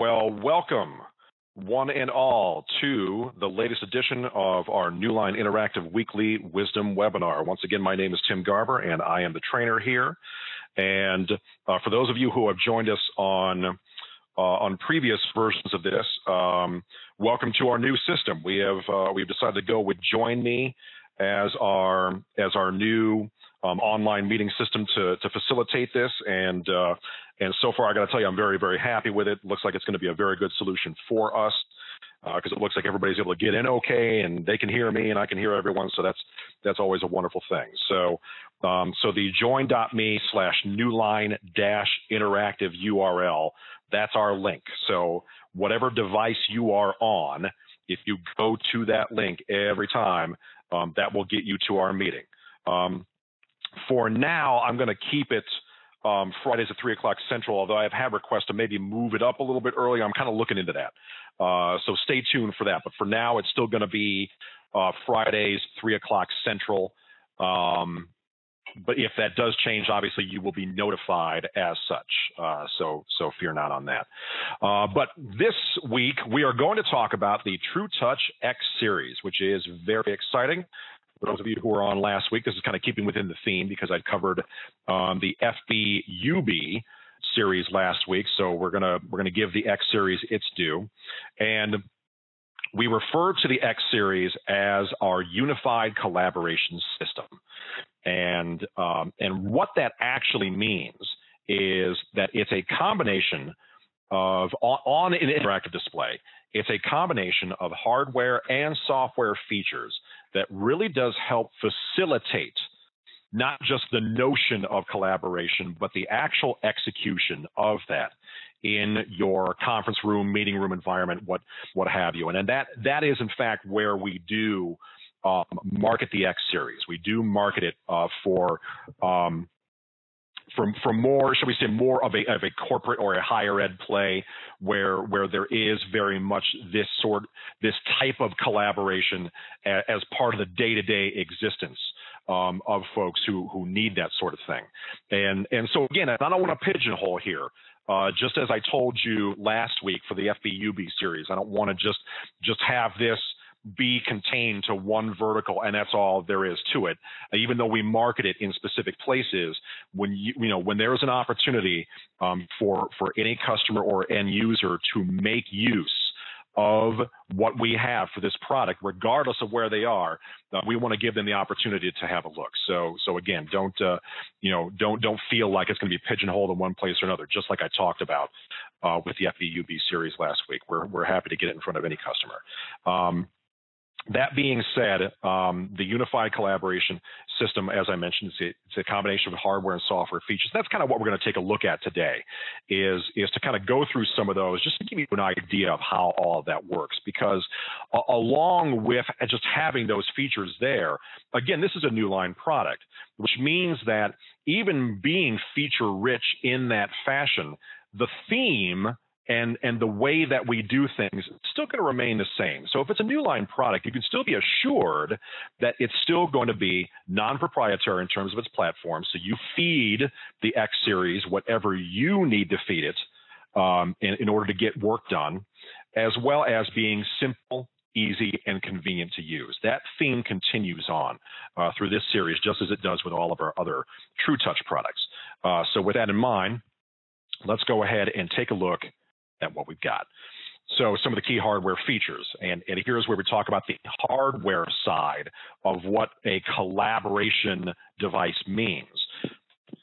Well, welcome one and all to the latest edition of our Newline Interactive Weekly Wisdom Webinar. Once again, my name is Tim Garber and I am the trainer here. And uh, for those of you who have joined us on uh, on previous versions of this, um, welcome to our new system. We have uh, we've decided to go with join.me as our as our new um, online meeting system to to facilitate this. And uh, and so far, I got to tell you, I'm very very happy with it. Looks like it's going to be a very good solution for us because uh, it looks like everybody's able to get in okay, and they can hear me, and I can hear everyone. So that's that's always a wonderful thing. So um, so the join.me slash newline dash interactive URL that's our link. So whatever device you are on, if you go to that link every time, um, that will get you to our meeting. Um, for now, I'm going to keep it um, Fridays at 3 o'clock Central, although I've had requests to maybe move it up a little bit earlier. I'm kind of looking into that. Uh, so stay tuned for that. But for now, it's still going to be uh, Fridays, 3 o'clock Central. Um, but if that does change, obviously you will be notified as such. Uh, so so fear not on that. Uh, but this week we are going to talk about the True Touch X series, which is very exciting. For those of you who were on last week, this is kind of keeping within the theme because I covered um, the FBUB series last week. So we're gonna we're gonna give the X series its due, and we refer to the X series as our unified collaboration system, and um, and what that actually means is that it's a combination of on, on an interactive display. It's a combination of hardware and software features that really does help facilitate not just the notion of collaboration, but the actual execution of that in your conference room, meeting room environment, what what have you. And, and that that is in fact where we do um, market the X series. We do market it uh, for um, from from more, shall we say, more of a of a corporate or a higher ed play, where where there is very much this sort this type of collaboration as, as part of the day to day existence. Um, of folks who who need that sort of thing, and and so again, I don't want to pigeonhole here. Uh, just as I told you last week for the FBUB series, I don't want to just just have this be contained to one vertical and that's all there is to it even though we market it in specific places when you you know when there is an opportunity um, for for any customer or end user to make use of what we have for this product, regardless of where they are. Uh, we want to give them the opportunity to have a look. So, so again, don't uh, you know, don't don't feel like it's going to be pigeonholed in one place or another. Just like I talked about uh, with the FBUB series last week, we're we're happy to get it in front of any customer. Um, that being said, um, the unified collaboration system, as I mentioned, it's a, it's a, combination of hardware and software features. That's kind of what we're going to take a look at today, is is to kind of go through some of those, just to give you an idea of how all of that works. Because along with just having those features there, again, this is a Newline product, which means that even being feature rich in that fashion, the theme and and the way that we do things still going to remain the same. So if it's a Newline product, you can still be assured that it's still going to be non-proprietary in terms of its platform. So you feed the X series whatever you need to feed it um, in, in order to get work done, as well as being simple, easy, and convenient to use. That theme continues on uh, through this series, just as it does with all of our other TruTouch products. Uh, so with that in mind, let's go ahead and take a look at what we've got. So some of the key hardware features, and, and here's where we talk about the hardware side of what a collaboration device means.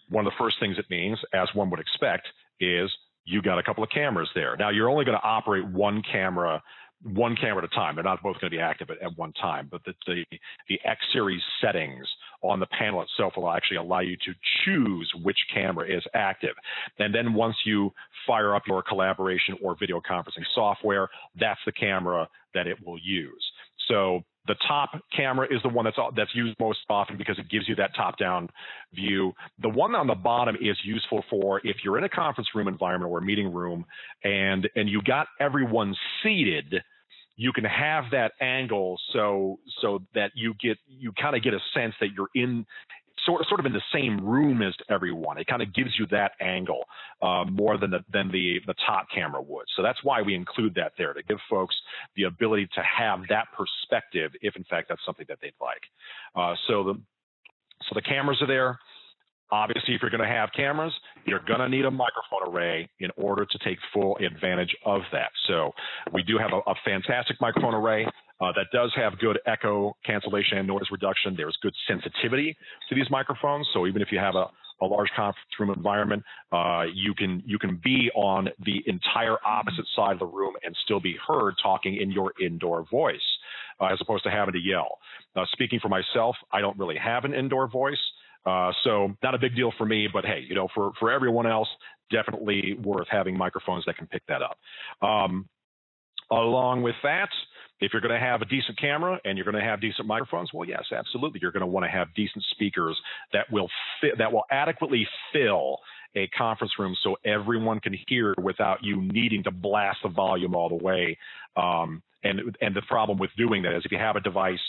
One of the first things it means, as one would expect, is you got a couple of cameras there. Now you're only going to operate one camera one camera at a time. They're not both going to be active at, at one time, but the, the, the X series settings on the panel itself will actually allow you to choose which camera is active. And then once you fire up your collaboration or video conferencing software, that's the camera that it will use. So the top camera is the one that's that's used most often because it gives you that top-down view. The one on the bottom is useful for if you're in a conference room environment or a meeting room and and you got everyone seated, you can have that angle so so that you get you kind of get a sense that you're in sort of, sort of in the same room as everyone. It kind of gives you that angle uh, more than the, than the, the top camera would. So that's why we include that there to give folks the ability to have that perspective if in fact that's something that they'd like. Uh, so the so the cameras are there. Obviously, if you're going to have cameras, you're going to need a microphone array in order to take full advantage of that. So we do have a, a fantastic microphone array uh, that does have good echo cancellation and noise reduction. There's good sensitivity to these microphones. So even if you have a, a large conference room environment, uh, you can you can be on the entire opposite side of the room and still be heard talking in your indoor voice, uh, as opposed to having to yell. Uh, speaking for myself, I don't really have an indoor voice. Uh, so not a big deal for me, but hey, you know, for, for everyone else, definitely worth having microphones that can pick that up. Um, along with that, if you're going to have a decent camera and you're going to have decent microphones, well, yes, absolutely, you're going to want to have decent speakers that will fit, that will adequately fill a conference room so everyone can hear without you needing to blast the volume all the way. Um, and and the problem with doing that is if you have a device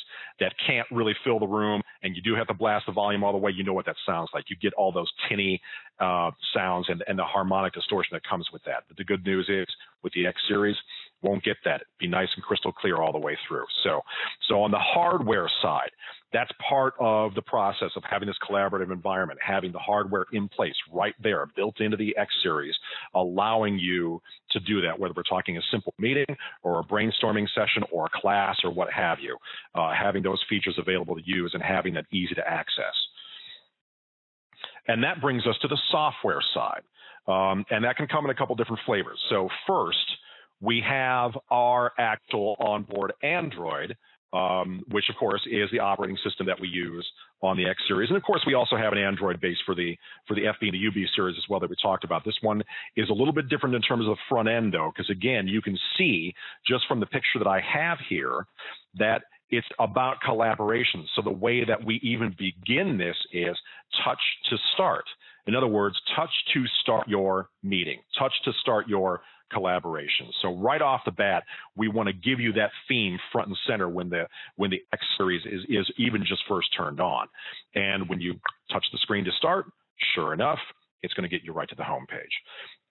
that can't really fill the room and you do have to blast the volume all the way, you know what that sounds like. You get all those tinny uh, sounds and, and the harmonic distortion that comes with that. But the good news is with the X series, won't get that. Be nice and crystal clear all the way through. So, so on the hardware side, that's part of the process of having this collaborative environment, having the hardware in place right there, built into the X series, allowing you to do that, whether we're talking a simple meeting or a brainstorming session or a class or what have you, uh, having those features available to use and having that easy to access. And that brings us to the software side. Um, and that can come in a couple different flavors. So first, we have our actual onboard Android, um, which of course is the operating system that we use on the X series. And of course, we also have an Android base for the for the FB and the UB series as well that we talked about. This one is a little bit different in terms of the front end though, because again, you can see just from the picture that I have here that it's about collaboration. So the way that we even begin this is touch to start. In other words, touch to start your meeting, touch to start your collaboration. So right off the bat, we want to give you that theme front and center when the when the X series is is even just first turned on. And when you touch the screen to start, sure enough, it's going to get you right to the home page.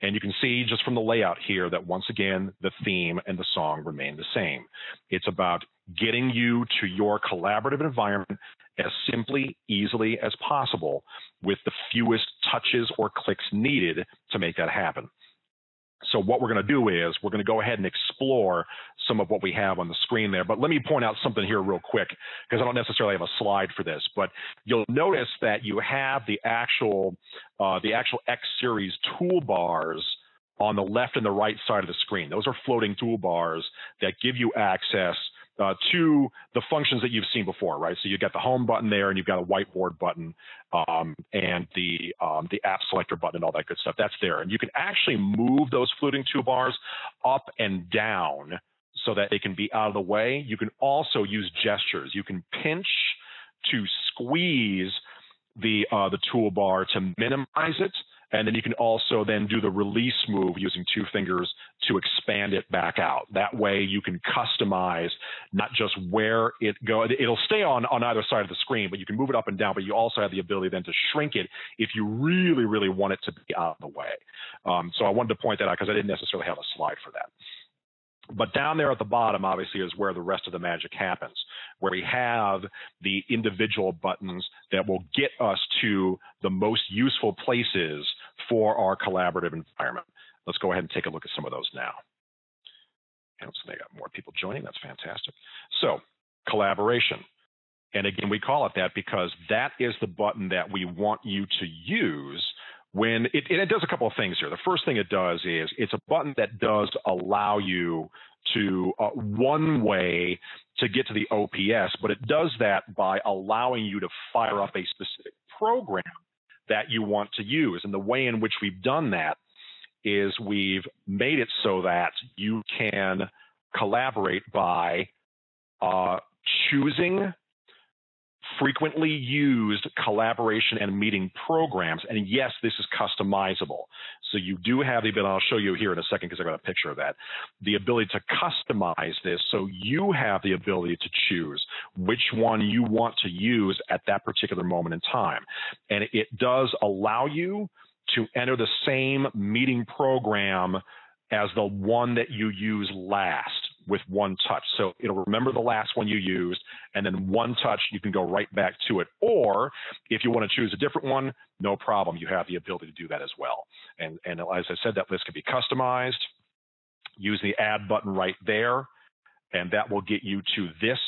And you can see just from the layout here that once again, the theme and the song remain the same. It's about getting you to your collaborative environment as simply, easily as possible with the fewest touches or clicks needed to make that happen. So what we're going to do is we're going to go ahead and explore some of what we have on the screen there. But let me point out something here real quick because I don't necessarily have a slide for this. But you'll notice that you have the actual uh, the actual X series toolbars on the left and the right side of the screen. Those are floating toolbars that give you access uh, to the functions that you've seen before, right? So you've got the home button there, and you've got a whiteboard button, um, and the um, the app selector button, and all that good stuff. That's there, and you can actually move those floating toolbars up and down so that they can be out of the way. You can also use gestures. You can pinch to squeeze the uh, the toolbar to minimize it and then you can also then do the release move using two fingers to expand it back out. That way you can customize not just where it goes. It'll stay on, on either side of the screen, but you can move it up and down, but you also have the ability then to shrink it if you really, really want it to be out of the way. Um, so I wanted to point that out because I didn't necessarily have a slide for that. But down there at the bottom, obviously, is where the rest of the magic happens, where we have the individual buttons that will get us to the most useful places for our collaborative environment. Let's go ahead and take a look at some of those now. And so they got more people joining. That's fantastic. So collaboration. And again, we call it that because that is the button that we want you to use when it, and it does a couple of things here. The first thing it does is it's a button that does allow you to uh, one way to get to the OPS, but it does that by allowing you to fire up a specific program that you want to use. And the way in which we've done that is we've made it so that you can collaborate by uh, choosing frequently used collaboration and meeting programs. And yes, this is customizable. So you do have the ability, I'll show you here in a second because I got a picture of that, the ability to customize this so you have the ability to choose which one you want to use at that particular moment in time. And it does allow you to enter the same meeting program as the one that you use last with one touch. So it'll remember the last one you used, and then one touch, you can go right back to it. Or if you want to choose a different one, no problem. You have the ability to do that as well. And, and as I said, that list can be customized. Use the add button right there, and that will get you to this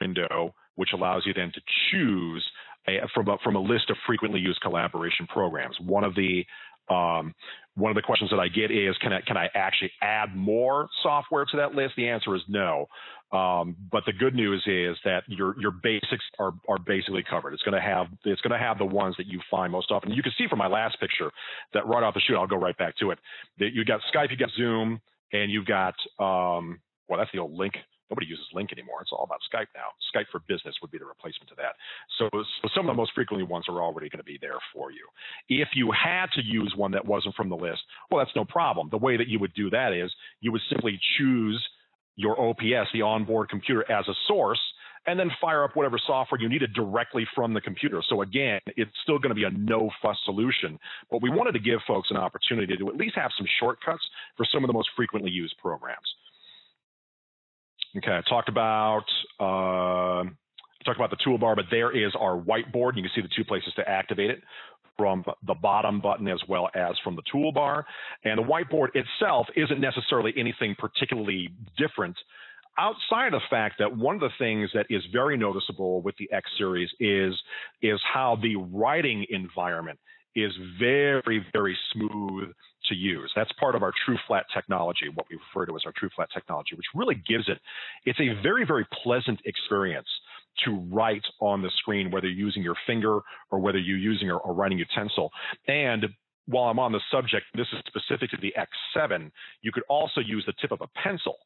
window, which allows you then to choose a, from, a, from a list of frequently used collaboration programs. One of the um, one of the questions that I get is, can I can I actually add more software to that list? The answer is no. Um, but the good news is that your your basics are are basically covered. It's going to have it's going to have the ones that you find most often. You can see from my last picture that right off the chute, I'll go right back to it. That you got Skype, you got Zoom, and you've got um, well, that's the old Lync Nobody uses Lync anymore. It's all about Skype now. Skype for Business would be the replacement to that. So, so some of the most frequently ones are already going to be there for you. If you had to use one that wasn't from the list, well, that's no problem. The way that you would do that is you would simply choose your OPS, the onboard computer, as a source, and then fire up whatever software you needed directly from the computer. So again, it's still going to be a no fuss solution, but we wanted to give folks an opportunity to at least have some shortcuts for some of the most frequently used programs. Okay, I talked about uh, talked about the toolbar, but there is our whiteboard. You can see the two places to activate it from the bottom button as well as from the toolbar. And the whiteboard itself isn't necessarily anything particularly different outside of the fact that one of the things that is very noticeable with the X series is is how the writing environment is very, very smooth to use. That's part of our TrueFlat technology, what we refer to as our TrueFlat technology, which really gives it, it's a very, very pleasant experience to write on the screen, whether you're using your finger or whether you're using a, writing utensil. And while I'm on the subject, this is specific to the X7, you could also use the tip of a pencil.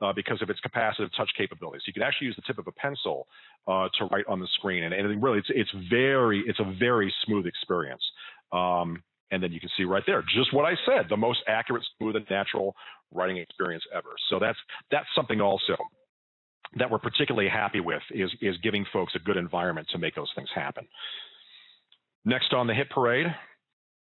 Uh, because of its capacitive touch capabilities. You can actually use the tip of a pencil uh, to write on the screen, and, and really, it's it's very it's a very smooth experience. Um, and then you can see right there, just what I said, the most accurate, smooth, and natural writing experience ever. So that's that's something also that we're particularly happy with is is giving folks a good environment to make those things happen. Next on the hit parade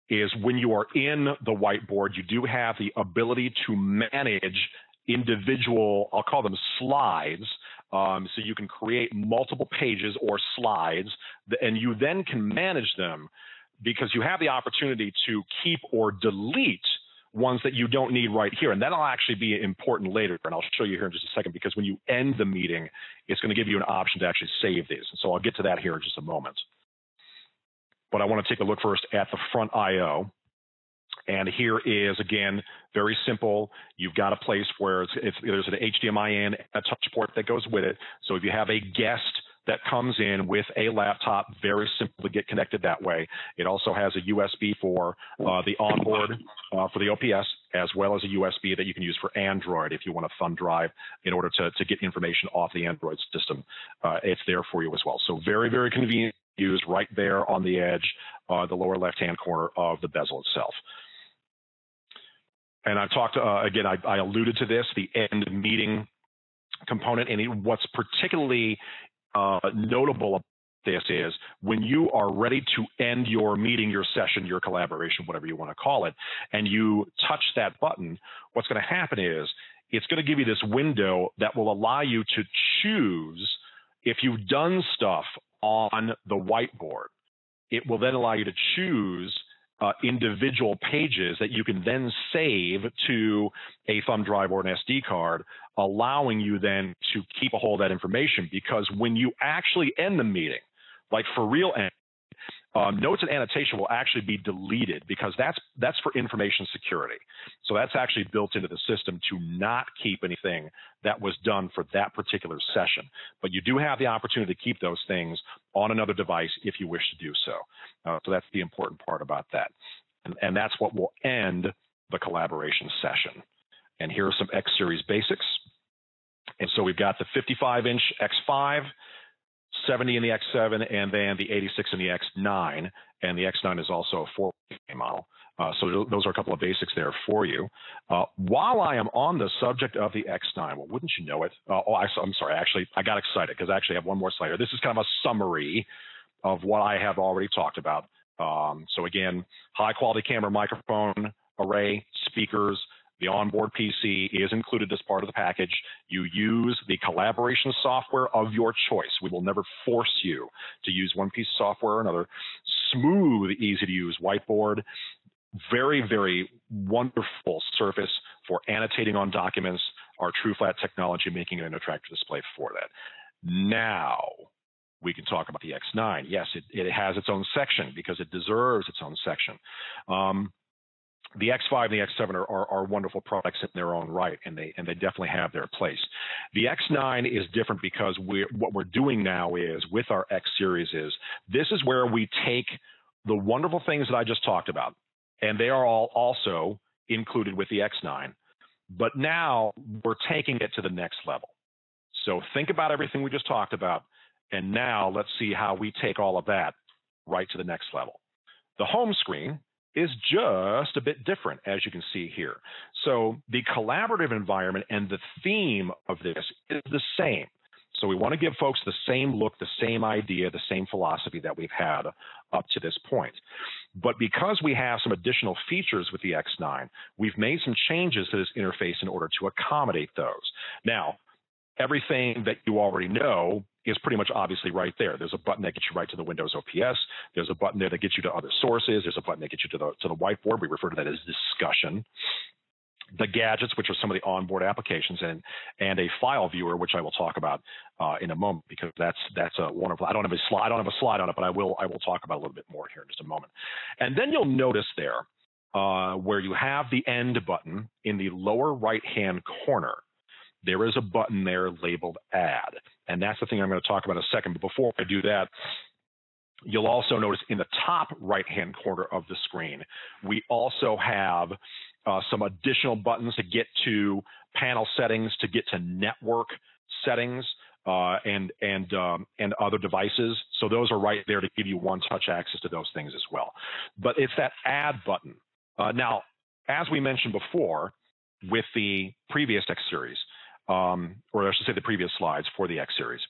is when you are in the whiteboard, you do have the ability to manage individual, I'll call them slides. Um, so you can create multiple pages or slides, and you then can manage them because you have the opportunity to keep or delete ones that you don't need right here. And that'll actually be important later. And I'll show you here in just a second because when you end the meeting, it's going to give you an option to actually save these. And so I'll get to that here in just a moment. But I want to take a look first at the front IO. And here is, again, very simple. You've got a place where it's, it's, there's an HDMI in, a touch port that goes with it. So if you have a guest that comes in with a laptop, very simple to get connected that way. It also has a USB for uh, the onboard uh, for the OPS, as well as a USB that you can use for Android if you want a thumb drive in order to, to get information off the Android system. Uh, it's there for you as well. So very, very convenient to use right there on the edge, uh, the lower left-hand corner of the bezel itself. And I've talked, uh, again, I, I alluded to this, the end meeting component. And what's particularly uh, notable about this is when you are ready to end your meeting, your session, your collaboration, whatever you want to call it, and you touch that button, what's going to happen is it's going to give you this window that will allow you to choose if you've done stuff on the whiteboard. It will then allow you to choose uh, individual pages that you can then save to a thumb drive or an SD card, allowing you then to keep a hold of that information. Because when you actually end the meeting, like for real end, um, notes and annotation will actually be deleted because that's that's for information security. So that's actually built into the system to not keep anything that was done for that particular session. But you do have the opportunity to keep those things on another device if you wish to do so. Uh, so that's the important part about that, and, and that's what will end the collaboration session. And here are some X series basics. And so we've got the 55 inch X5 70 in the X7, and then the 86 in the X9. And the X9 is also a 4K model. Uh, so those are a couple of basics there for you. Uh, while I am on the subject of the X9, well, wouldn't you know it? Uh, oh, I, am sorry. Actually, I got excited because I actually have one more slide here. This is kind of a summary of what I have already talked about. Um, so again, high quality camera microphone array, speakers, the onboard PC is included as part of the package. You use the collaboration software of your choice. We will never force you to use one piece of software or another. Smooth, easy to use whiteboard. Very, very wonderful surface for annotating on documents. Our TrueFlat technology making it an attractive display for that. Now, we can talk about the X9. Yes, it, it has its own section because it deserves its own section. Um, the X5 and the X7 are, are, are, wonderful products in their own right, and they and they definitely have their place. The X9 is different because we what we're doing now is with our X series is this is where we take the wonderful things that I just talked about, and they are all also included with the X9, but now we're taking it to the next level. So think about everything we just talked about, and now let's see how we take all of that right to the next level. The home screen is just a bit different, as you can see here. So the collaborative environment and the theme of this is the same. So we want to give folks the same look, the same idea, the same philosophy that we've had up to this point. But because we have some additional features with the X9, we've made some changes to this interface in order to accommodate those. Now, everything that you already know is pretty much obviously right there. There's a button that gets you right to the Windows OPS. There's a button there that gets you to other sources. There's a button that gets you to the to the whiteboard. We refer to that as discussion. The gadgets, which are some of the onboard applications, and and a file viewer, which I will talk about uh, in a moment because that's that's a wonderful. I don't have a slide. I don't have a slide on it, but I will I will talk about a little bit more here in just a moment. And then you'll notice there uh, where you have the end button in the lower right hand corner there is a button there labeled add. And that's the thing I'm going to talk about in a second. But before I do that, you'll also notice in the top right hand corner of the screen, we also have uh, some additional buttons to get to panel settings, to get to network settings. Uh, and and um, and other devices. So those are right there to give you one-touch access to those things as well. But it's that add button. Uh, now, as we mentioned before, with the previous X series, um, or I should say the previous slides for the X series.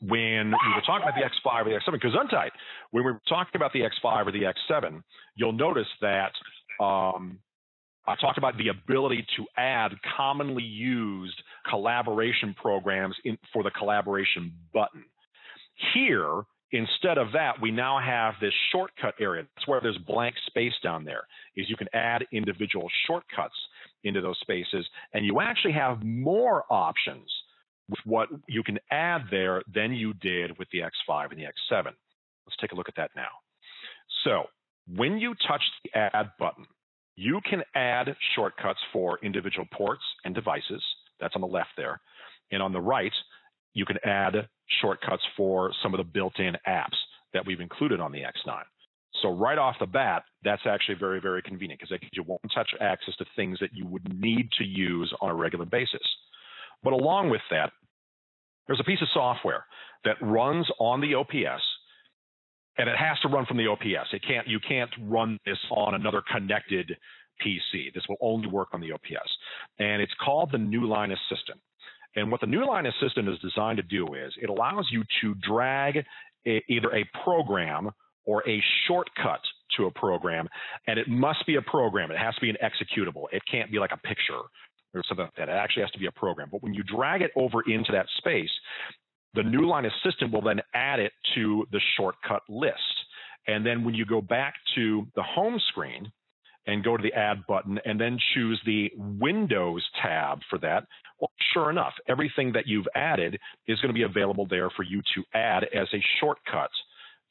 When we were talking about the X5 or the X7, because untight, when we were talking about the X5 or the X7, you'll notice that um, I talked about the ability to add commonly used collaboration programs in, for the collaboration button. Here, instead of that, we now have this shortcut area. That's where there's blank space down there, is you can add individual shortcuts into those spaces. And you actually have more options with what you can add there than you did with the X5 and the X7. Let's take a look at that now. So when you touch the add button, you can add shortcuts for individual ports and devices. That's on the left there. And on the right, you can add shortcuts for some of the built-in apps that we've included on the X9. So right off the bat, that's actually very, very convenient because it gives you one-touch access to things that you would need to use on a regular basis. But along with that, there's a piece of software that runs on the OPS, and it has to run from the OPS. It can't, you can't run this on another connected PC. This will only work on the OPS, and it's called the New Newline Assistant. And what the New Newline Assistant is designed to do is it allows you to drag a, either a program or a shortcut to a program, and it must be a program. It has to be an executable. It can't be like a picture or something like that. It actually has to be a program. But when you drag it over into that space, the Newline Assistant will then add it to the shortcut list. And then when you go back to the home screen and go to the add button and then choose the Windows tab for that, well, sure enough, everything that you've added is going to be available there for you to add as a shortcut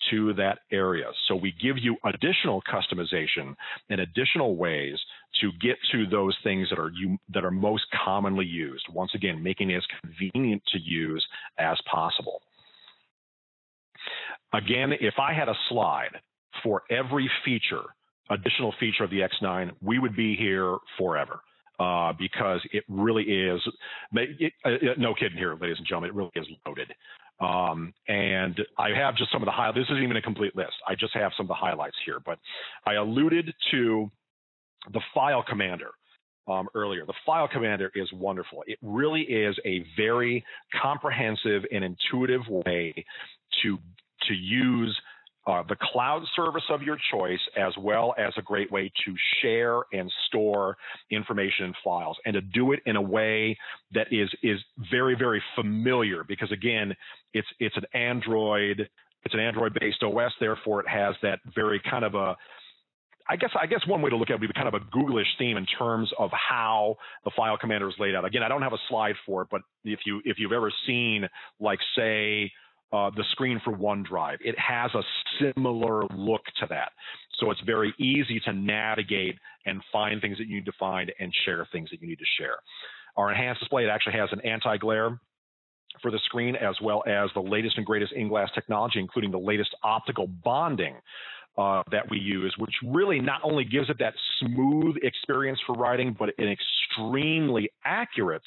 to that area. So we give you additional customization and additional ways to get to those things that are you, that are most commonly used. Once again, making it as convenient to use as possible. Again, if I had a slide for every feature, additional feature of the X9, we would be here forever. Uh, because it really is, it, uh, no kidding here, ladies and gentlemen, it really is loaded. Um, and I have just some of the highlights. This isn't even a complete list. I just have some of the highlights here, but I alluded to the file commander. Um, earlier. The file commander is wonderful. It really is a very comprehensive and intuitive way to to use uh, the cloud service of your choice, as well as a great way to share and store information and files, and to do it in a way that is is very very familiar. Because again, it's it's an Android it's an Android based OS, therefore it has that very kind of a I guess I guess one way to look at it would be kind of a Googlish theme in terms of how the file commander is laid out. Again, I don't have a slide for it, but if you if you've ever seen like say uh, the screen for OneDrive. It has a similar look to that. So it's very easy to navigate and find things that you need to find and share things that you need to share. Our enhanced display, it actually has an anti-glare for the screen as well as the latest and greatest in-glass technology, including the latest optical bonding uh, that we use, which really not only gives it that smooth experience for writing, but an extremely accurate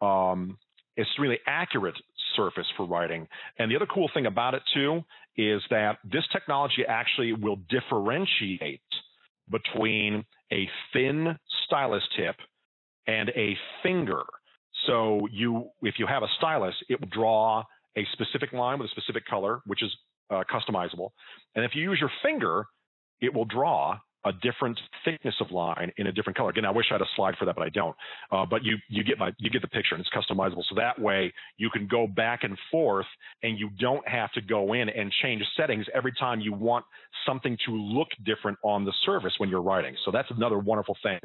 um, extremely accurate surface for writing. And the other cool thing about it too is that this technology actually will differentiate between a thin stylus tip and a finger. So you, if you have a stylus, it will draw a specific line with a specific color, which is uh, customizable. And if you use your finger, it will draw a different thickness of line in a different color. Again, I wish I had a slide for that, but I don't. Uh, but you you get my you get the picture, and it's customizable. So that way you can go back and forth, and you don't have to go in and change settings every time you want something to look different on the surface when you're writing. So that's another wonderful thing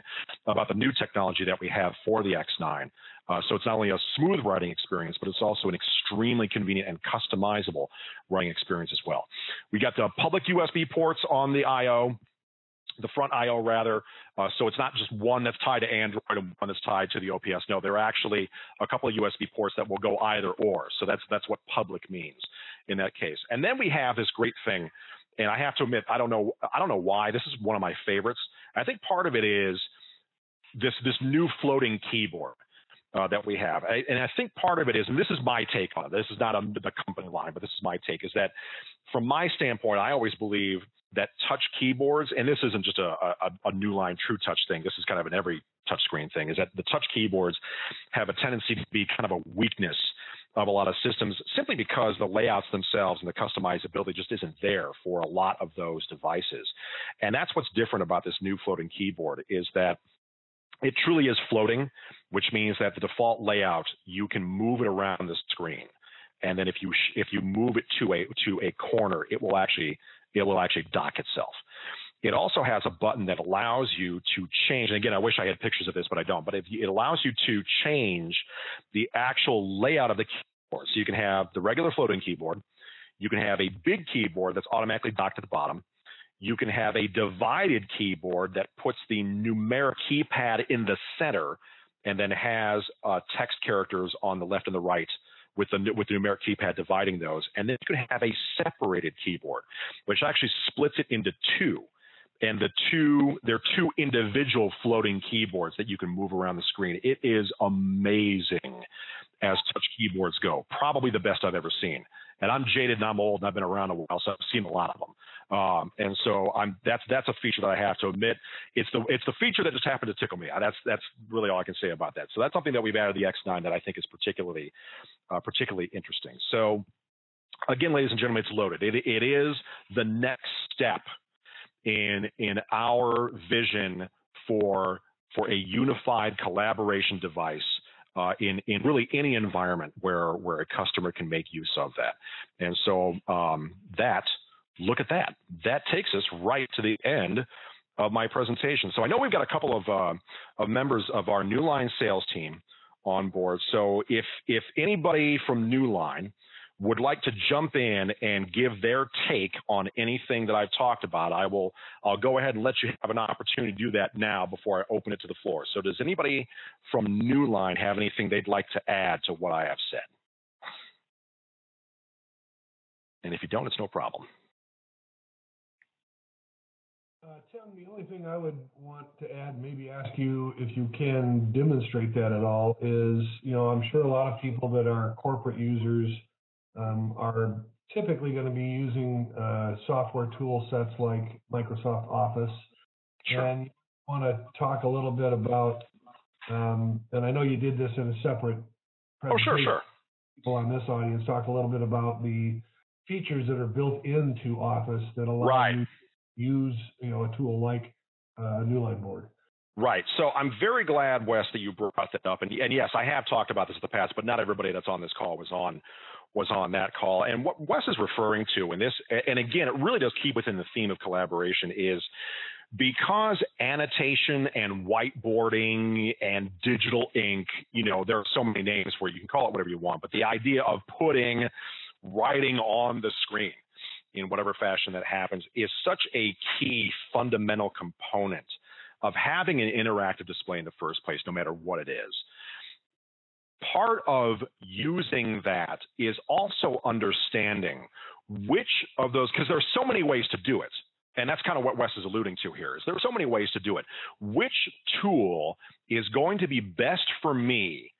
about the new technology that we have for the X9. Uh, so it's not only a smooth writing experience, but it's also an extremely convenient and customizable writing experience as well. We got the public USB ports on the I/O the front I/O rather. Uh, so it's not just one that's tied to Android and one that's tied to the OPS. No, there are actually a couple of USB ports that will go either or. So that's that's what public means in that case. And then we have this great thing, and I have to admit, I don't know, I don't know why. This is one of my favorites. I think part of it is this this new floating keyboard. Uh, that we have. I, and I think part of it is, and this is my take on it, this is not a, the company line, but this is my take, is that from my standpoint, I always believe that touch keyboards, and this isn't just a, a, a new line true touch thing, this is kind of an every touchscreen thing, is that the touch keyboards have a tendency to be kind of a weakness of a lot of systems simply because the layouts themselves and the customizability just isn't there for a lot of those devices. And that's what's different about this new floating keyboard is that it truly is floating, which means that the default layout, you can move it around the screen. And then if you if you move it to a to a corner, it will actually it will actually dock itself. It also has a button that allows you to change. And again, I wish I had pictures of this, but I don't. But it, it allows you to change the actual layout of the keyboard. So you can have the regular floating keyboard. You can have a big keyboard that's automatically docked at the bottom. You can have a divided keyboard that puts the numeric keypad in the center and then has uh, text characters on the left and the right with the with the numeric keypad dividing those, and then you can have a separated keyboard, which actually splits it into two. And the two, they're two individual floating keyboards that you can move around the screen. It is amazing as touch keyboards go. Probably the best I've ever seen. And I'm jaded and I'm old and I've been around a while, so I've seen a lot of them. Um, and so I'm that's that's a feature that I have to admit. It's the it's the feature that just happened to tickle me. That's that's really all I can say about that. So that's something that we've added to the X9 that I think is particularly uh, particularly interesting. So again, ladies and gentlemen, it's loaded. It, it is the next step in in our vision for for a unified collaboration device uh, in in really any environment where where a customer can make use of that. And so um, that look at that. That takes us right to the end of my presentation. So I know we've got a couple of uh, of members of our Newline sales team on board. So if if anybody from Newline would like to jump in and give their take on anything that I've talked about, I will I'll go ahead and let you have an opportunity to do that now before I open it to the floor. So does anybody from Newline have anything they'd like to add to what I have said? And if you don't, it's no problem. Uh, Tim, the only thing I would want to add, maybe ask you if you can demonstrate that at all, is you know I'm sure a lot of people that are corporate users um, are typically going to be using uh, software tool sets like Microsoft Office. Sure. And want to talk a little bit about, um, and I know you did this in a separate Oh, sure, sure. People on this audience talk a little bit about the features that are built into Office that allow Right. you to use, you know, a tool like uh, Newline Board. Right. So I'm very glad, Wes, that you brought that up. And, and yes, I have talked about this in the past, but not everybody that's on this call was on was on that call. And what Wes is referring to, and this, and again, it really does keep within the theme of collaboration, is because annotation and whiteboarding and digital ink, you know, there are so many names where you can call it whatever you want, but the idea of putting writing on the screen in whatever fashion that happens is such a key fundamental component of having an interactive display in the first place, no matter what it is. Part of using that is also understanding which of those, because there are so many ways to do it. And that's kind of what Wes is alluding to here. Is there are so many ways to do it. Which tool is going to be best for me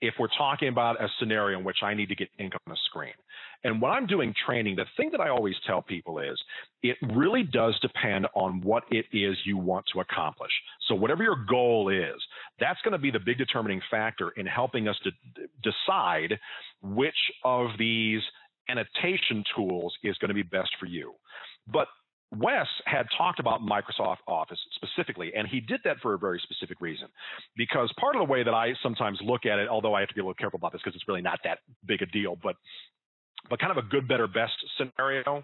if we're talking about a scenario in which I need to get ink on the screen? And when I'm doing training, the thing that I always tell people is it really does depend on what it is you want to accomplish. So, whatever your goal is, that's going to be the big determining factor in helping us to decide which of these annotation tools is going to be best for you. But Wes had talked about Microsoft Office specifically, and he did that for a very specific reason. Because part of the way that I sometimes look at it, although I have to be a little careful about this because it's really not that big a deal, but but kind of a good, better, best scenario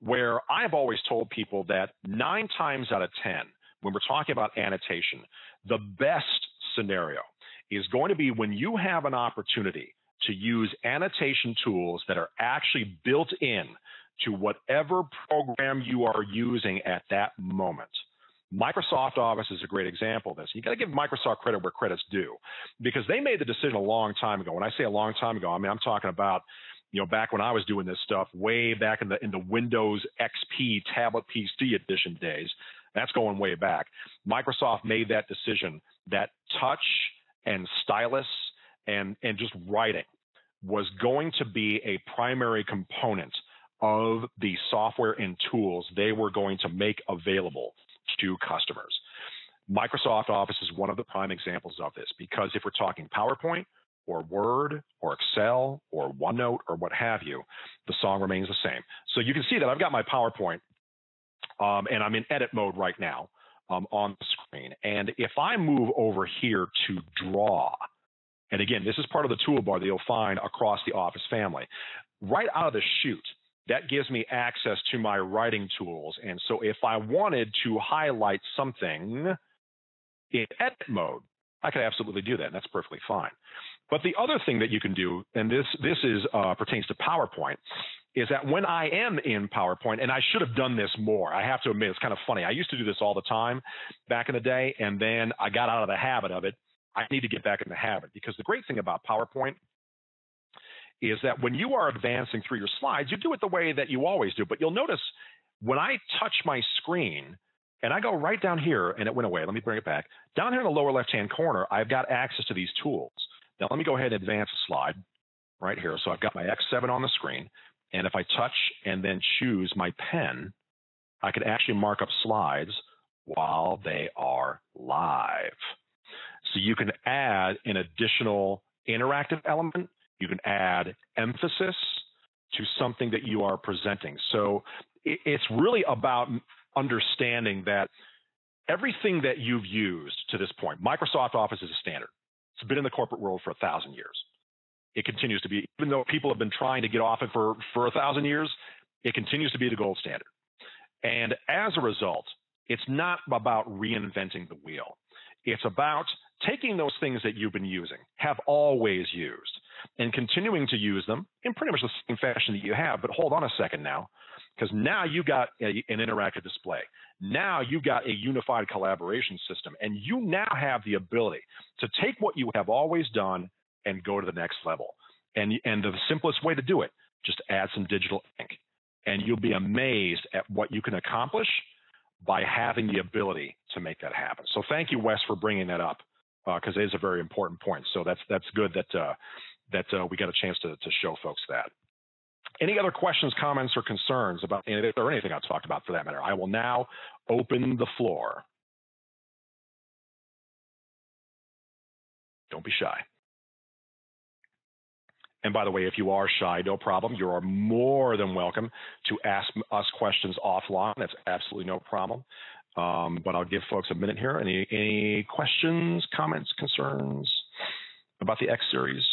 where I've always told people that nine times out of 10, when we're talking about annotation, the best scenario is going to be when you have an opportunity to use annotation tools that are actually built in to whatever program you are using at that moment. Microsoft Office is a great example of this. You got to give Microsoft credit where credit's due because they made the decision a long time ago. When I say a long time ago, I mean I'm talking about you know back when I was doing this stuff way back in the in the Windows XP tablet PC edition days. That's going way back. Microsoft made that decision that touch and stylus and and just writing was going to be a primary component of the software and tools they were going to make available to customers. Microsoft Office is one of the prime examples of this because if we're talking PowerPoint or Word or Excel or OneNote or what have you, the song remains the same. So you can see that I've got my PowerPoint um, and I'm in edit mode right now um, on the screen. And if I move over here to draw, and again, this is part of the toolbar that you'll find across the Office family, right out of the chute, that gives me access to my writing tools. And so if I wanted to highlight something in edit mode, I could absolutely do that. And that's perfectly fine. But the other thing that you can do, and this this is uh, pertains to PowerPoint, is that when I am in PowerPoint, and I should have done this more. I have to admit, it's kind of funny. I used to do this all the time back in the day, and then I got out of the habit of it. I need to get back in the habit because the great thing about PowerPoint is that when you are advancing through your slides, you do it the way that you always do. But you'll notice when I touch my screen and I go right down here, and it went away. Let me bring it back. Down here in the lower left hand corner, I've got access to these tools. Now, let me go ahead and advance a slide right here. So I've got my X7 on the screen. And if I touch and then choose my pen, I can actually mark up slides while they are live. So you can add an additional interactive element you can add emphasis to something that you are presenting. So it's really about understanding that everything that you've used to this point, Microsoft Office is a standard. It's been in the corporate world for a thousand years. It continues to be, even though people have been trying to get off it for, for a thousand years, it continues to be the gold standard. And as a result, it's not about reinventing the wheel. It's about taking those things that you've been using, have always used, and continuing to use them in pretty much the same fashion that you have. But hold on a second now, because now you've got a, an interactive display. Now you've got a unified collaboration system, and you now have the ability to take what you have always done and go to the next level. And, and the simplest way to do it, just add some digital ink. And you'll be amazed at what you can accomplish by having the ability to make that happen. So thank you, Wes, for bringing that up because uh, it is a very important point. So that's that's good that uh, that uh, we got a chance to, to show folks that. Any other questions, comments, or concerns about anything or anything I've talked about for that matter? I will now open the floor. Don't be shy. And by the way, if you are shy, no problem. You are more than welcome to ask us questions offline. That's absolutely no problem. Um, but I'll give folks a minute here. Any any questions, comments, concerns about the X series?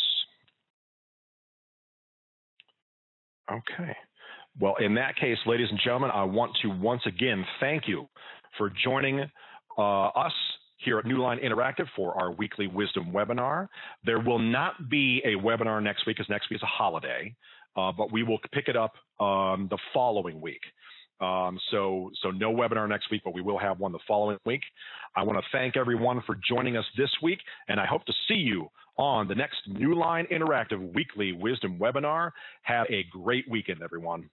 Okay. Well, in that case, ladies and gentlemen, I want to once again thank you for joining uh, us here at Newline Interactive for our weekly wisdom webinar. There will not be a webinar next week, because next week is a holiday, uh, but we will pick it up um, the following week. Um, so, so no webinar next week, but we will have one the following week. I want to thank everyone for joining us this week, and I hope to see you on the next Newline Interactive weekly wisdom webinar. Have a great weekend, everyone.